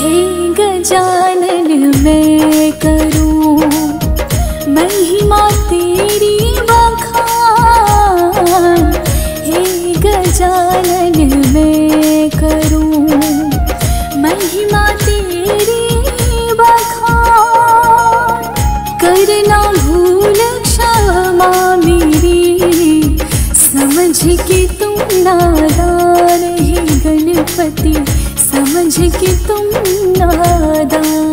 हे गजानन मैं करूँ। महिमा तेरी बखान हे गजानन मैं करूँ। महिमा तेरी बखान, करना भूल क्षमा मेरी। समझ के तुम नादान हे गणपति। समझ के तुम नादान।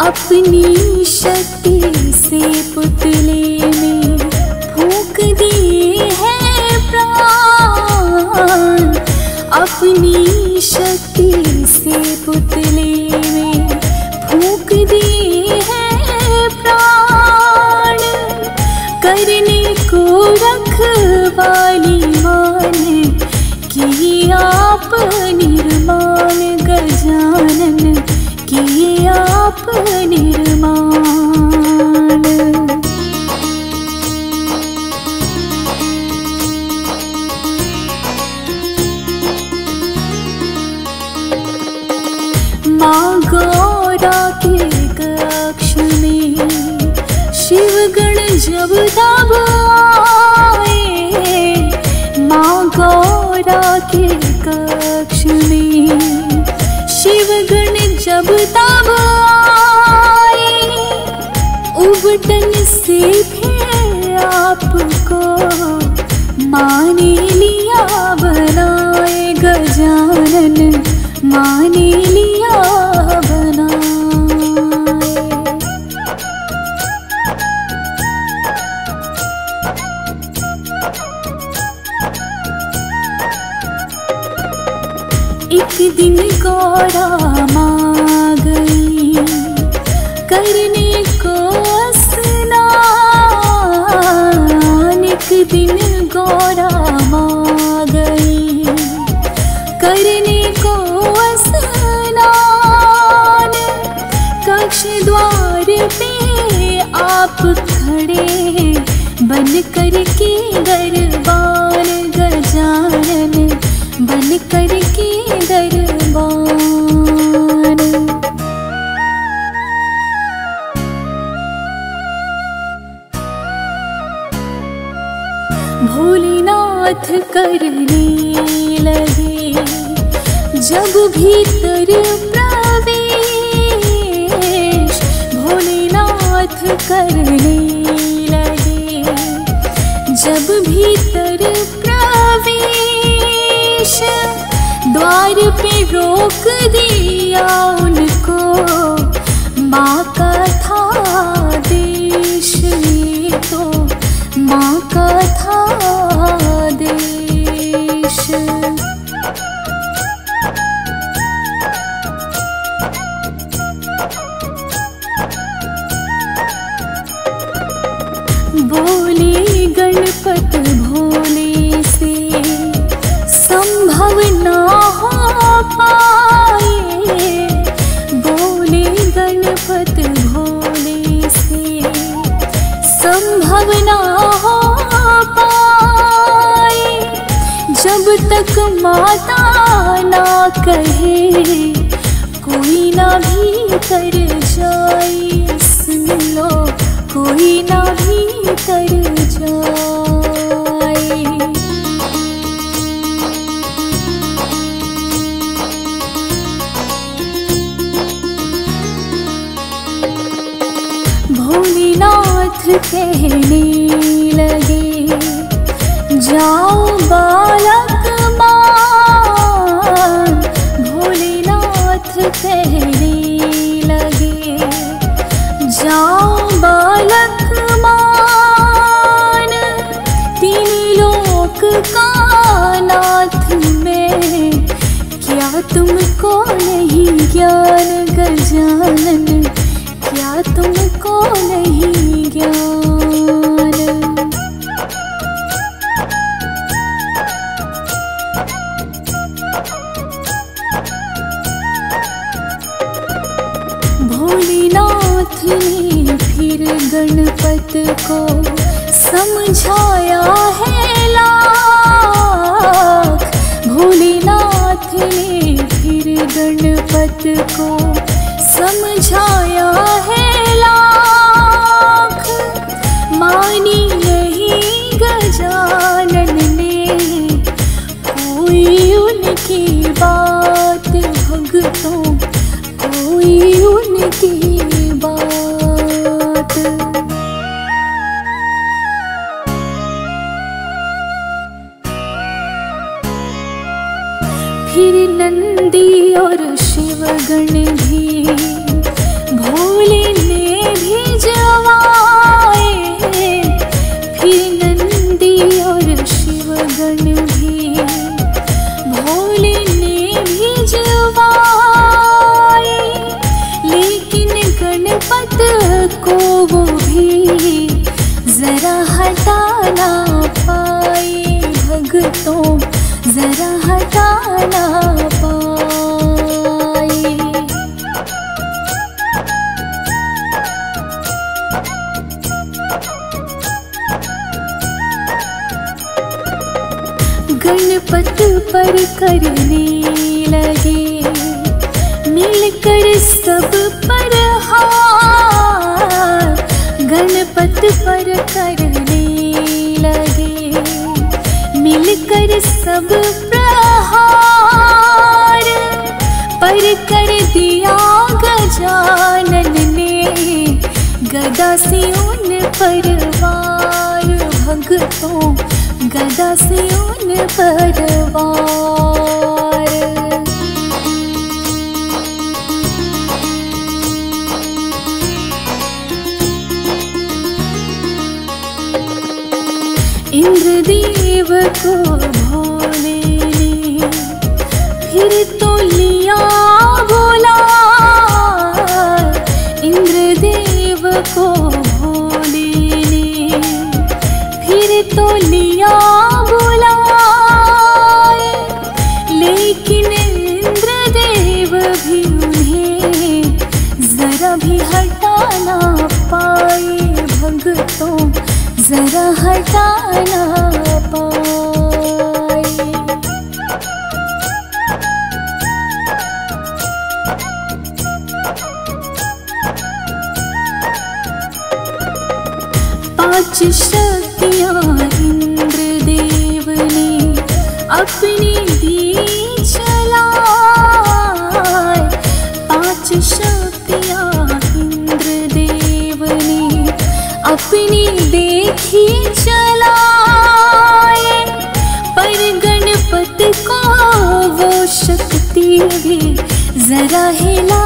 अपनी शक्ति से पुतले में फूक दिए हैं प्राण। अपनी शक्ति से पुतले कि गजानन माने लिया। भोलेनाथ करने लगे। जब भीतर प्रवेश भोलेनाथ करने लगे। जब भीतर प्रवेश द्वार पे रोक दिया उनको, माँ संभव ना हो पाए। जब तक माता ना कहे, कोई ना भी कर जाए। सुन लो, कोई ना भी कर जाए। कहने लगे, जाओ बालक मान भोलेनाथ कहने लगे, जाओ बालक मान। तीन लोक का नाथ में, क्या तुमको नहीं ज्ञान गजानन? क्या तुमको नहीं भोलेनाथ ने फिर गणपत को समझाया है लाख। भोलेनाथ ने फिर गणपत को समझाया गणपत पर करने लगे। मिलकर सब पर हार गणपत पर करने लगे। मिलकर सब प्रहार पर कर दिया गजानन ने। गदा से उन पर वार भगतों गदा से उन पर वार। इंद्रदेव को भोले ने फिर तो लिया बोला इंद्रदेव को भगतों जरा हटा ना पाए। पाँच शक्तियाँ इंद्रदेव ने अपनी जरा हिला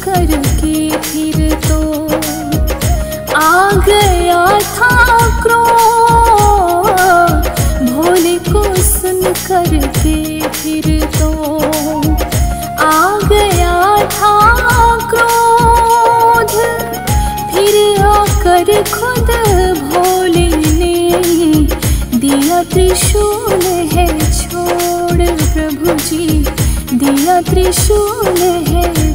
सुन कर के फिर तो आ गया था क्रोध। भोले को सुन कर के फिर तो आ गया था क्रोध। फिर आकर खुद भोले ने दिया त्रिशूल है छोड़ प्रभु जी। दिया त्रिशूल है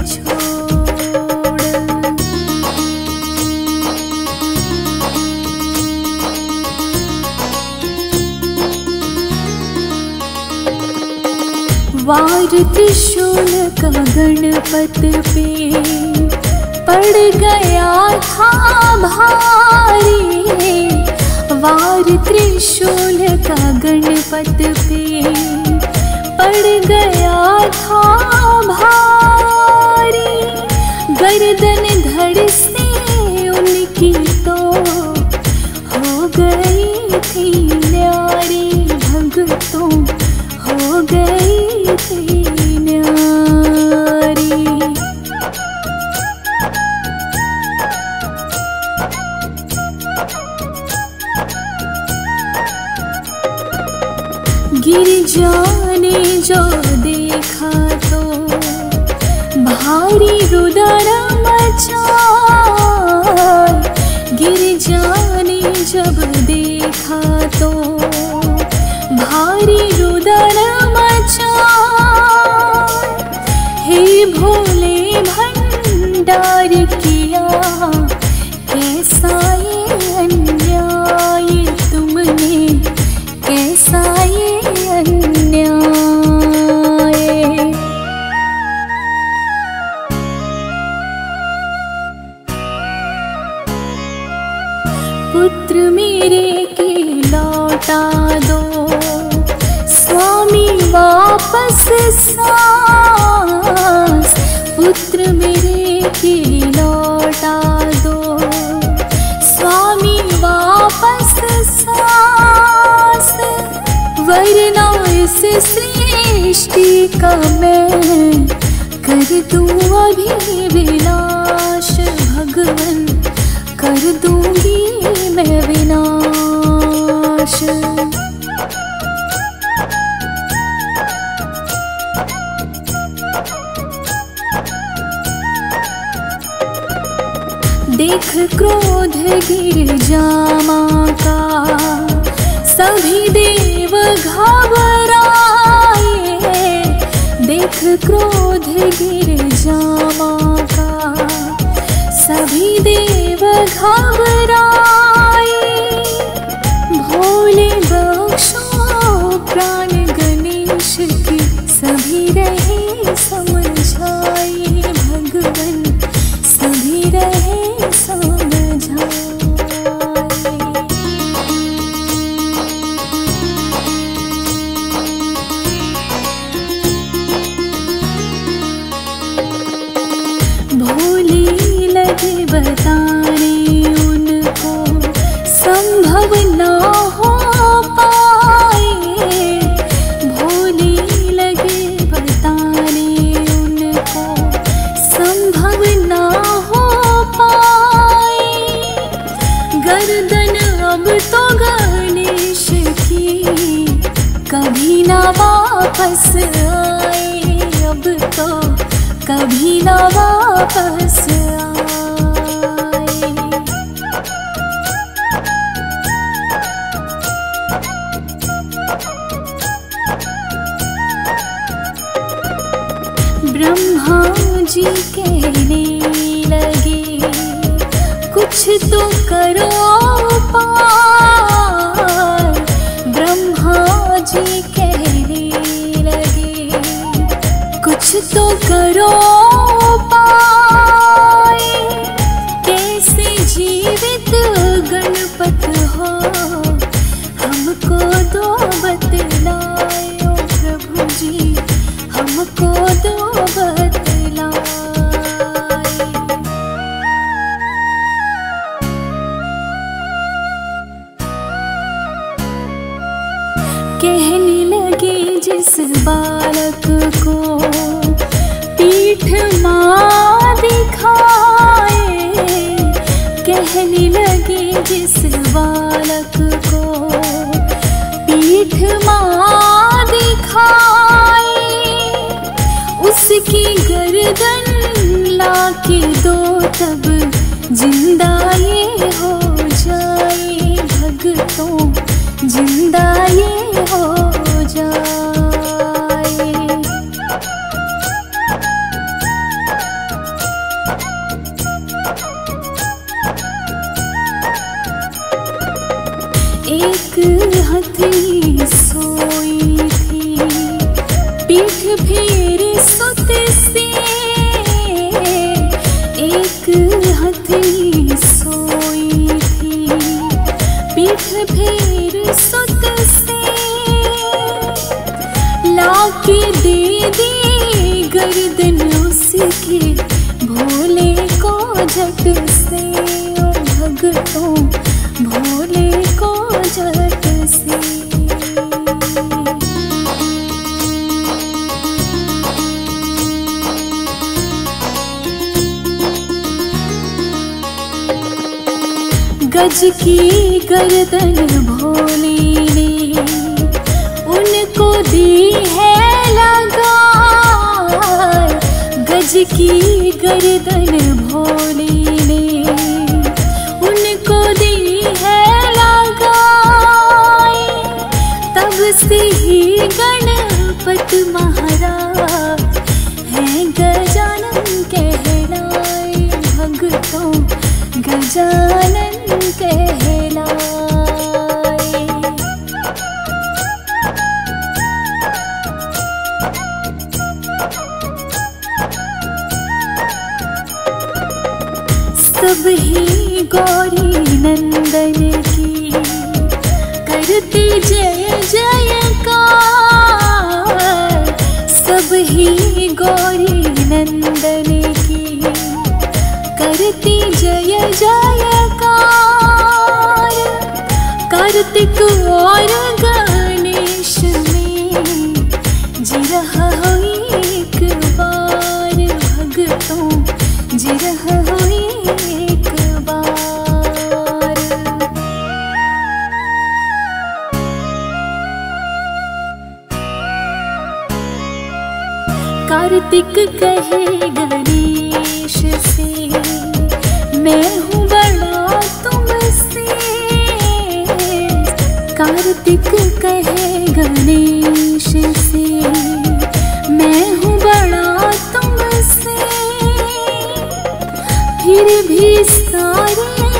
वार त्रिशूल का गणपत पे पड़ गया था भारी। वार त्रिशूल का गणपत पे पड़ गया था भारी। गर्दन धड़ से उनकी तो हो गई थी न्यारी भगतों गिर जाने जो देखा तो भारी रुदन मचा गिर जाने जब देखा तो। कर दूँगी मैं विनाश। देख क्रोध गिर जामा का, सभी देव घबराए। देख क्रोध गिर जामा का सभी देव घबराए बताने उनको संभव ना हो पाए। भोले लगे बताने उनको संभव ना हो पाए। गर्दन अब तो गणेश की, कभी ना वापस आए। अब तो कभी ना वापस आए। जी कहने लगे। कुछ तो करो पार। ब्रह्मा जी कहने लगे कुछ तो करो लाके दो तब ज़िंदा गज की गर्दन भोले ने उनको दी है लगा गज की गर्दन भोली फिर भी सारे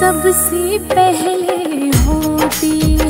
सबसे पहले होती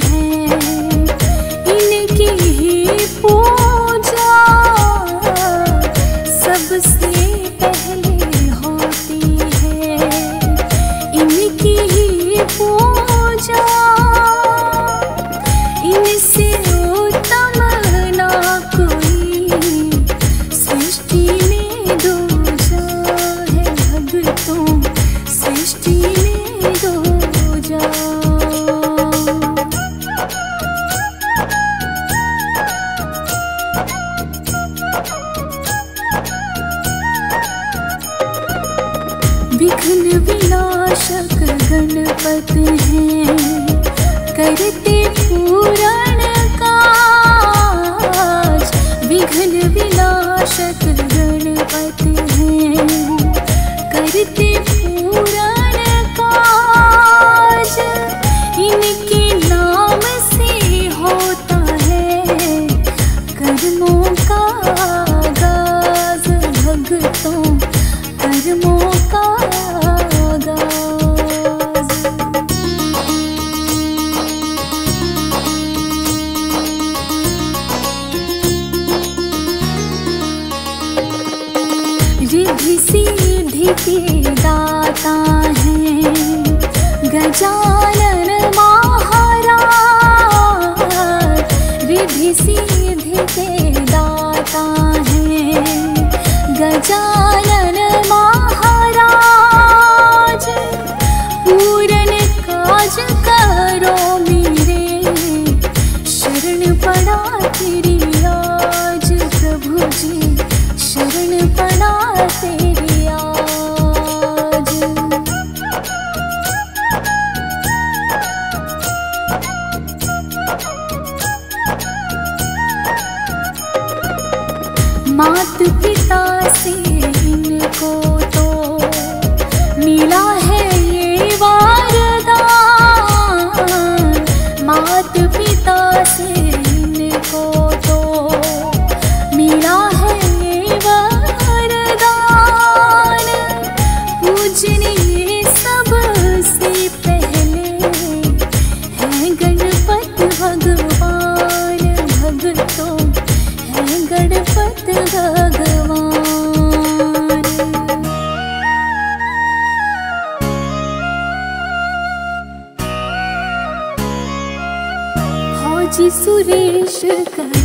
这个